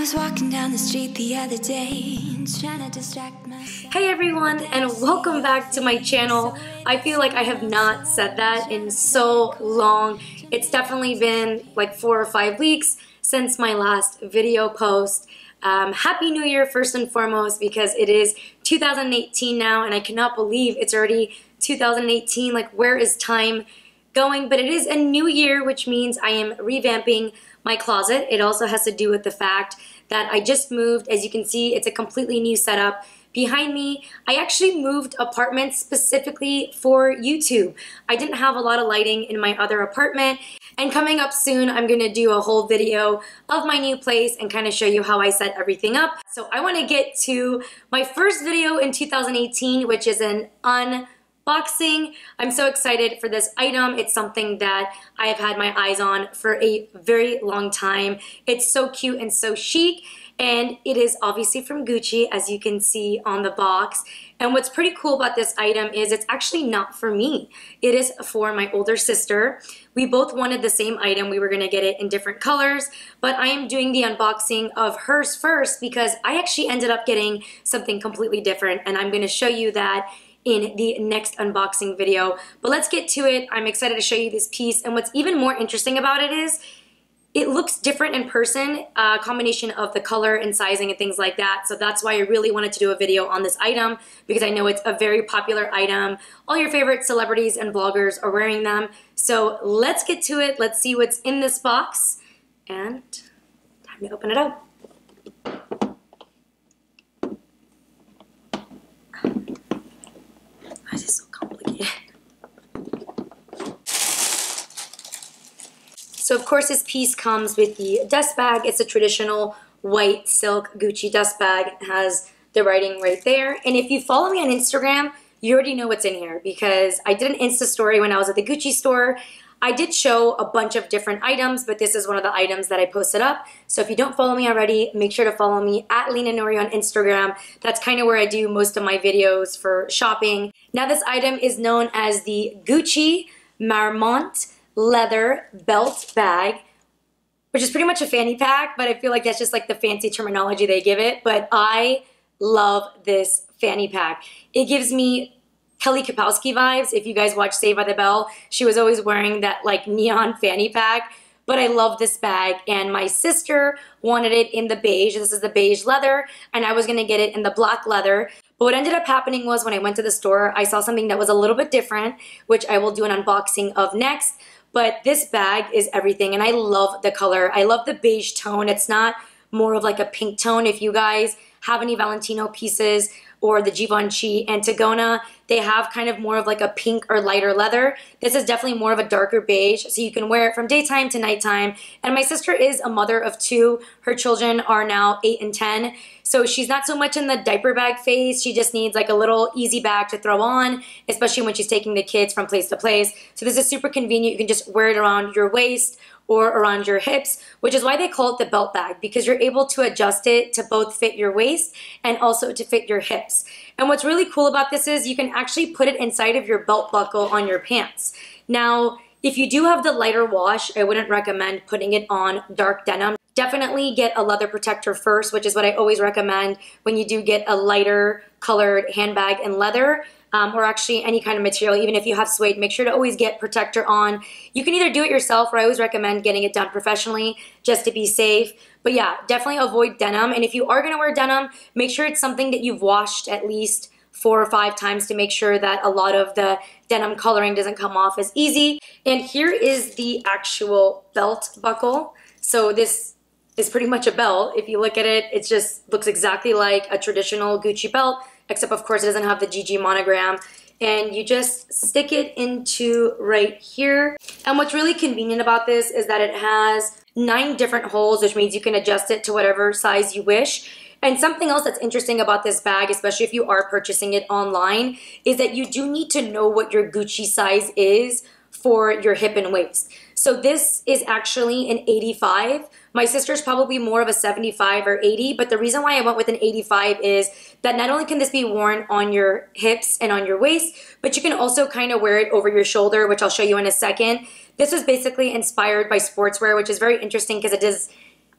was walking down the street the other day, trying to distract myself. Hey everyone, and welcome back to my channel. I feel like I have not said that in so long. It's definitely been like four or five weeks since my last video post. Um, Happy New Year first and foremost because it is 2018 now and I cannot believe it's already 2018. Like where is time going? But it is a new year which means I am revamping my closet. It also has to do with the fact that I just moved. As you can see, it's a completely new setup. Behind me, I actually moved apartments specifically for YouTube. I didn't have a lot of lighting in my other apartment. And coming up soon, I'm gonna do a whole video of my new place and kind of show you how I set everything up. So I wanna get to my first video in 2018, which is an un boxing. I'm so excited for this item. It's something that I have had my eyes on for a very long time. It's so cute and so chic and it is obviously from Gucci as you can see on the box. And what's pretty cool about this item is it's actually not for me. It is for my older sister. We both wanted the same item. We were gonna get it in different colors, but I am doing the unboxing of hers first because I actually ended up getting something completely different and I'm gonna show you that in the next unboxing video. But let's get to it. I'm excited to show you this piece. And what's even more interesting about it is it looks different in person, a combination of the color and sizing and things like that. So that's why I really wanted to do a video on this item because I know it's a very popular item. All your favorite celebrities and bloggers are wearing them. So let's get to it. Let's see what's in this box and time to open it up. Why is so complicated? So of course this piece comes with the dust bag. It's a traditional white silk Gucci dust bag. It has the writing right there. And if you follow me on Instagram, you already know what's in here because I did an Insta story when I was at the Gucci store. I did show a bunch of different items, but this is one of the items that I posted up. So if you don't follow me already, make sure to follow me at Lina Noory on Instagram. That's kind of where I do most of my videos for shopping. Now this item is known as the Gucci Marmont leather belt bag which is pretty much a fanny pack, but I feel like that's just like the fancy terminology they give it. But I love this fanny pack. It gives me Kelly Kapowski vibes. If you guys watch Saved by the Bell, she was always wearing that like neon fanny pack. But I love this bag and my sister wanted it in the beige. This is the beige leather and I was gonna get it in the black leather. But what ended up happening was when I went to the store, I saw something that was a little bit different, which I will do an unboxing of next. But this bag is everything and I love the color. I love the beige tone. It's not more of like a pink tone. If you guys have any Valentino pieces or the Givenchy Antigona, they have kind of more of like a pink or lighter leather. This is definitely more of a darker beige, so you can wear it from daytime to nighttime. And my sister is a mother of two. Her children are now eight and 10. So she's not so much in the diaper bag phase. She just needs like a little easy bag to throw on, especially when she's taking the kids from place to place. So this is super convenient. You can just wear it around your waist or around your hips, which is why they call it the belt bag because you're able to adjust it to both fit your waist and also to fit your hips. And what's really cool about this is you can actually put it inside of your belt buckle on your pants. Now, if you do have the lighter wash, I wouldn't recommend putting it on dark denim. Definitely get a leather protector first, which is what I always recommend when you do get a lighter colored handbag in leather um, or actually any kind of material, even if you have suede, make sure to always get protector on. You can either do it yourself or I always recommend getting it done professionally just to be safe. But yeah, definitely avoid denim. And if you are gonna wear denim, make sure it's something that you've washed at least four or five times to make sure that a lot of the denim coloring doesn't come off as easy. And here is the actual belt buckle. So this is pretty much a belt. If you look at it, it just looks exactly like a traditional Gucci belt except of course it doesn't have the GG monogram. And you just stick it into right here. And what's really convenient about this is that it has nine different holes, which means you can adjust it to whatever size you wish. And something else that's interesting about this bag, especially if you are purchasing it online, is that you do need to know what your Gucci size is for your hip and waist. So this is actually an 85. My sister's probably more of a 75 or 80, but the reason why I went with an 85 is that not only can this be worn on your hips and on your waist, but you can also kind of wear it over your shoulder, which I'll show you in a second. This was basically inspired by sportswear, which is very interesting because it does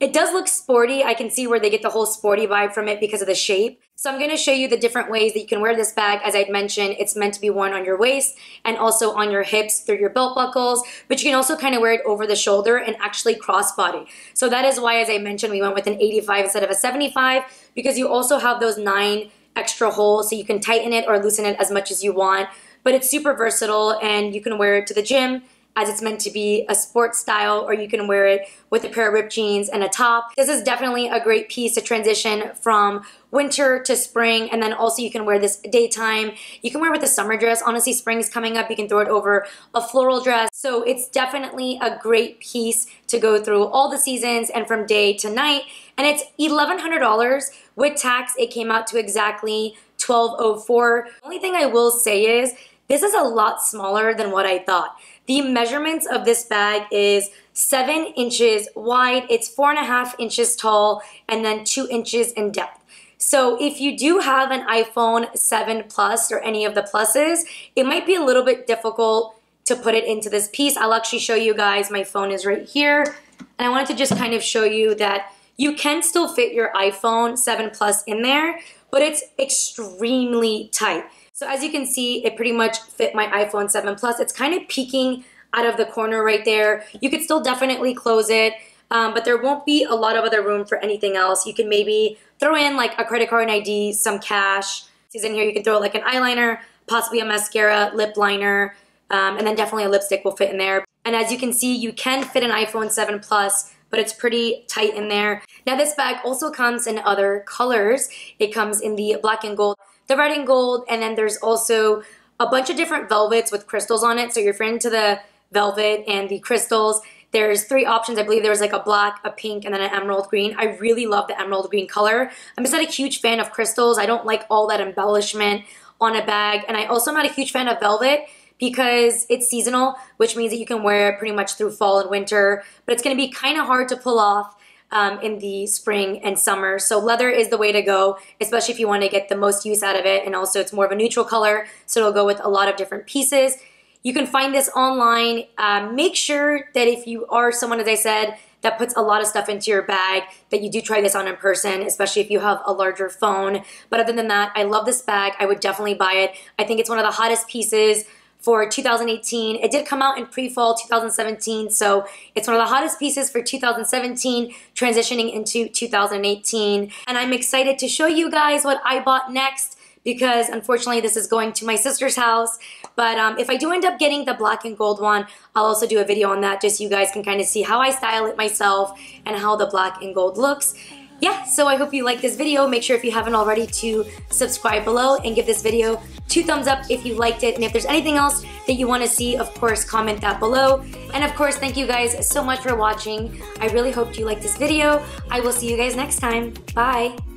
It does look sporty. I can see where they get the whole sporty vibe from it because of the shape. So I'm going to show you the different ways that you can wear this bag. As I mentioned, it's meant to be worn on your waist and also on your hips through your belt buckles, but you can also kind of wear it over the shoulder and actually crossbody. So that is why, as I mentioned, we went with an 85 instead of a 75 because you also have those nine extra holes so you can tighten it or loosen it as much as you want. But it's super versatile and you can wear it to the gym as it's meant to be a sports style or you can wear it with a pair of ripped jeans and a top. This is definitely a great piece to transition from winter to spring and then also you can wear this daytime. You can wear with a summer dress. Honestly, spring is coming up. You can throw it over a floral dress. So it's definitely a great piece to go through all the seasons and from day to night. And it's $1,100. With tax, it came out to exactly 1204. The only thing I will say is this is a lot smaller than what I thought. The measurements of this bag is seven inches wide, it's four and a half inches tall, and then two inches in depth. So if you do have an iPhone 7 Plus or any of the pluses, it might be a little bit difficult to put it into this piece. I'll actually show you guys, my phone is right here. And I wanted to just kind of show you that you can still fit your iPhone 7 Plus in there, but it's extremely tight. So as you can see, it pretty much fit my iPhone 7 Plus. It's kind of peeking out of the corner right there. You could still definitely close it, um, but there won't be a lot of other room for anything else. You can maybe throw in like a credit card and ID, some cash. Is in here. You can throw like an eyeliner, possibly a mascara, lip liner, um, and then definitely a lipstick will fit in there. And as you can see, you can fit an iPhone 7 Plus, but it's pretty tight in there. Now this bag also comes in other colors. It comes in the black and gold the red and gold, and then there's also a bunch of different velvets with crystals on it. So you're into the velvet and the crystals. There's three options. I believe there's like a black, a pink, and then an emerald green. I really love the emerald green color. I'm just not a huge fan of crystals. I don't like all that embellishment on a bag. And I also am not a huge fan of velvet because it's seasonal, which means that you can wear it pretty much through fall and winter, but it's gonna be kind of hard to pull off um, in the spring and summer. So leather is the way to go, especially if you want to get the most use out of it. And also it's more of a neutral color, so it'll go with a lot of different pieces. You can find this online. Um, make sure that if you are someone, as I said, that puts a lot of stuff into your bag, that you do try this on in person, especially if you have a larger phone. But other than that, I love this bag. I would definitely buy it. I think it's one of the hottest pieces for 2018. It did come out in pre-fall 2017, so it's one of the hottest pieces for 2017, transitioning into 2018. And I'm excited to show you guys what I bought next because unfortunately this is going to my sister's house. But um, if I do end up getting the black and gold one, I'll also do a video on that just so you guys can kind of see how I style it myself and how the black and gold looks yeah, so I hope you like this video. Make sure if you haven't already to subscribe below and give this video two thumbs up if you liked it. And if there's anything else that you want to see, of course, comment that below. And of course, thank you guys so much for watching. I really hope you liked this video. I will see you guys next time. Bye.